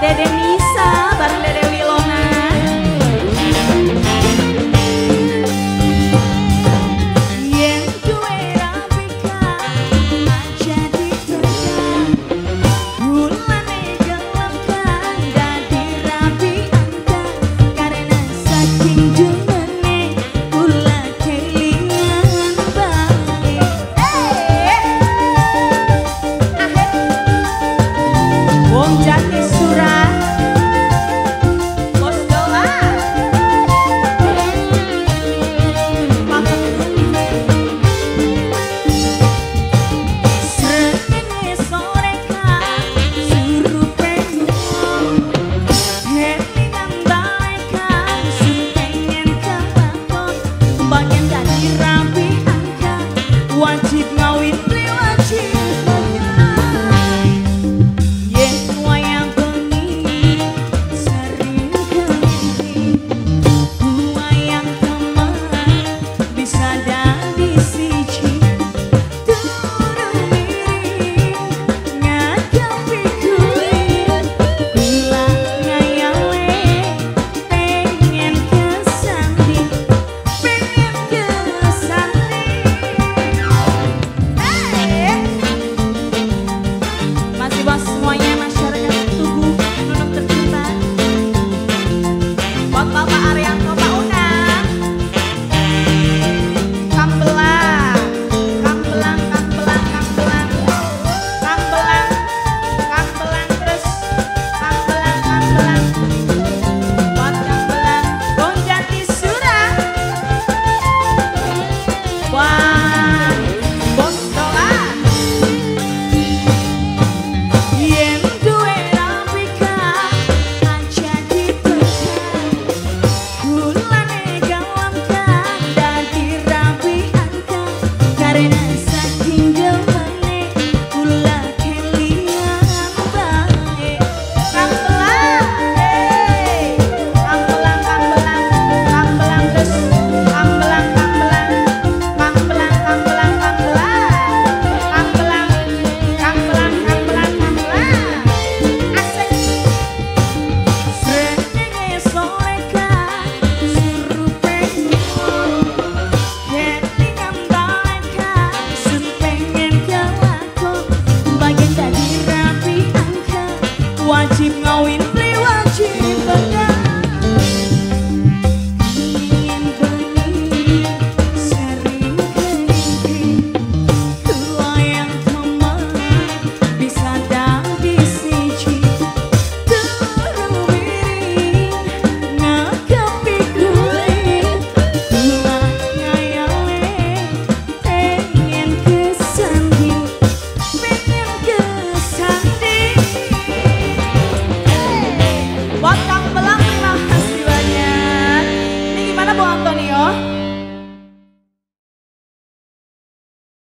They didn't wajib ngawin priwajib